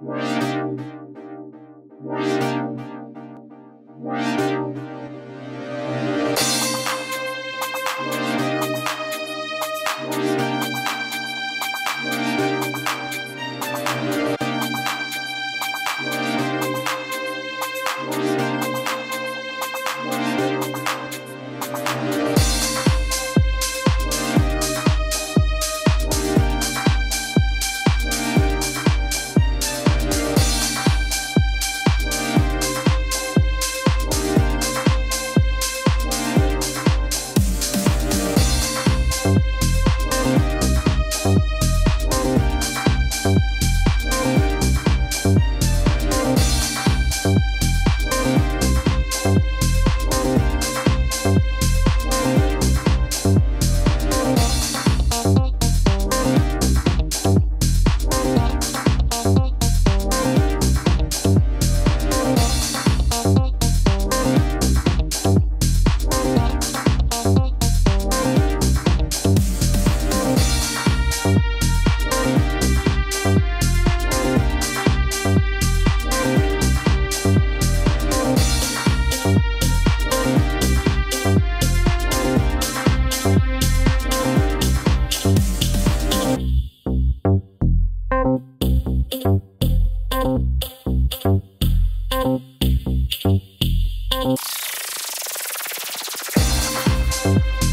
Wow. Thank